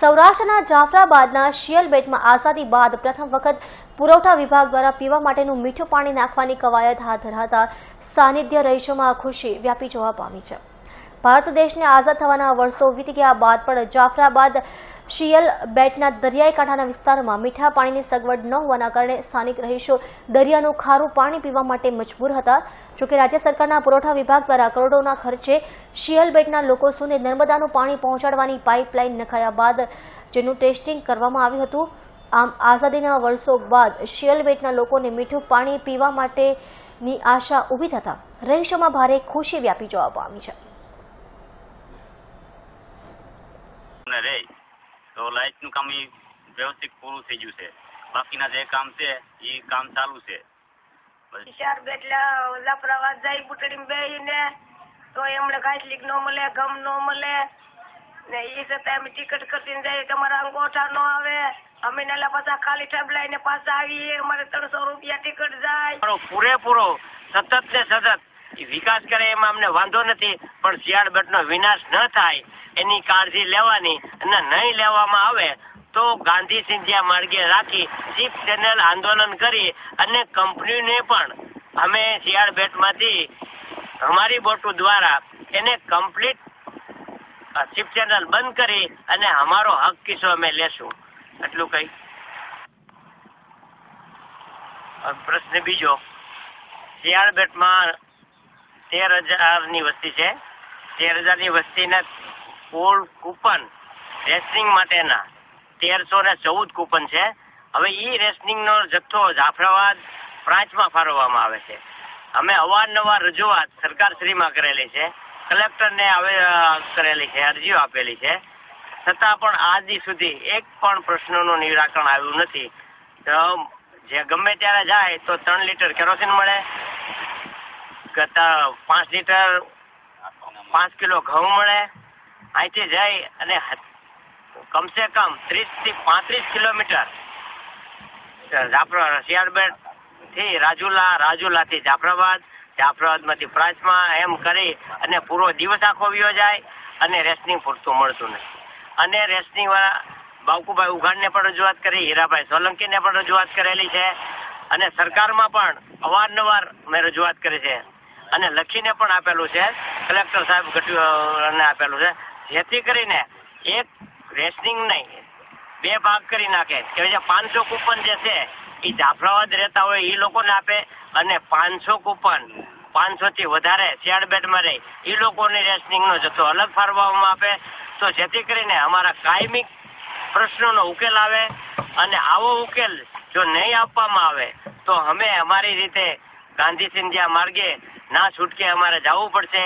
સૌરાષ્ટ્રના જાફરાબાદના શિયલ બેટમાં આઝાદી બાદ પ્રથમ વખત પુરવઠા વિભાગ દ્વારા પીવા માટેનું મીઠું પાણી નાખવાની કવાયત હાથ ધરાતા સાનિધ્ય રહીશોમાં ખુશી વ્યાપી જોવા પામી છે. ભારત દેશને આઝાદ થવાના વર્ષો વીતી ગયા બાદ પણ જાફરાબાદ શિયલ બેટના દરિયાઈ કાંઠાના વિસ્તારમાં મીઠા પાણીની સગવડ ન હોવાના કારણે સ્થાનિક રહીશો દરિયાનું ખારું પાણી પીવા માટે મજબૂર હતા. જોકે રાજ્ય સરકારના પુરવઠા વિભાગ દ્વારા કરોડોના ખર્ચે શિયલ બેટના લોકો સુધી નર્મદાનું પાણી પહોંચાડવાની પાઇપલાઇન નખાયા બાદ જેનું ટેસ્ટિંગ કરવામાં આવ્યું હતું. આમ આઝાદીના વર્ષો બાદ શિયલ બેટના લોકોને મીઠું પાણી પીવા માટેની આશા ઊભી થતા રહીશોમાં ભારે ખુશી વ્યાપી જોવા પામી છે. તો લાઇટનું કામ એ વ્યવસ્થિત પૂરું થઈ ગયું છે. બાકીના જે કામ છે એ કામ ચાલુ છે. બસ. બેટલા લફરાવાદ જાય બુટડી બેહીને તો એમણે ઘાસલીક નો મળે ગમ નો મળે. ને એ છતાં અમે ટિકિટ કરીને જાય તમારા અંગોઠા નો આવે. અમે નાલા પાછા ખાલી ઠબલાઈ ને પાછા આવીએ અમારે ત્રણસો રૂપિયા ટિકિટ જાય. પૂરેપૂરો સતત ને સતત વિકાસ કરે એમાં અમને વાંધો નથી, પણ શિયાળ બેટનો વિનાશ ન થાય, એની કાળજી લેવાની અને નહીં લેવામાં આવે, તો ગાંધી સિંધિયા માર્ગે રાખી ચીફ ચેનલ આંદોલન કરી અને કંપનીને પણ અમે શિયાળ બેટમાંથી અમારી બોટુ દ્વારા એને કમ્પ્લીટ ચીફ ચેનલ બંધ કરી અને અમારો હક કિસ્સો અમે લેશું. એટલું કઈ પ્રશ્ન બીજો. શિયાળ બેટમાં તેર હજારની વસ્તી છે. તેર હજારની વસ્તીના કુલ કૂપન રેસલિંગ માટેના તેરસો ને ચૌદ કૂપન છે. હવે ઈ રેસલિંગ નો જથ્થો જાફરાબાદ પ્રાંચમાં ફાળવવામાં આવે છે. અમે અવારનવાર રજૂઆત સરકાર શ્રીમાં કરેલી છે. કલેક્ટરને હવે કરેલી છે, અરજીઓ આપેલી છે. છતાં પણ આજ સુધી એક પણ પ્રશ્નનું નિરાકરણ આવ્યું નથી. જે ગમે ત્યારે જાય તો ત્રણ લીટર કેરોસીન મળે કરતા પાંચ લીટર, પાંચ કિલો ઘઉં મળે. અહીંથી જઈ અને કમસે કમ ત્રીસથી પાંત્રીસ કિલોમીટર. જાફરા શિયાળબેટથી રાજુલા રાજુલા થી જાફરાબાદ જાફરાબાદમાંથી પ્રાંતમાં એમ કરી અને પૂરો દિવસ આખો વ્યો જાય અને રેસનિંગ પૂરતું મળતું નથી. અને રેસનિંગ વાળા બાવકુભાઈ ઉઘાડને પણ રજૂઆત કરી, હીરાભાઈ સોલંકીને પણ રજૂઆત કરેલી છે. અને સરકારમાં પણ અવારનવાર મેં રજૂઆત કરી છે. અને લખીને પણ આપેલું છે. કલેક્ટર સાહેબ ગઢવીને આપેલું છે. જેથી કરીને એક રેસિંગ નહીં, બે ભાગ કરી નાખે. કે જે પાંચસો કૂપન જે છે એ જાફરાબાદ રહેતા હોય એ લોકોને આપે અને પાંચસો કૂપન, પાંચસો થી વધારે શેડબેટમાં રહે એ લોકોની રેસનિંગ નો જથ્થો અલગ ફાળવવામાં આપે. તો જેથી કરીને અમારા કાયમી પ્રશ્નોનો ઉકેલ આવે અને આવો ઉકેલ જો નહીં આપવામાં આવે, તો અમે અમારી રીતે ગાંધી સિંધિયા માર્ગે ના છૂટકે અમારે જવું પડશે.